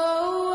Oh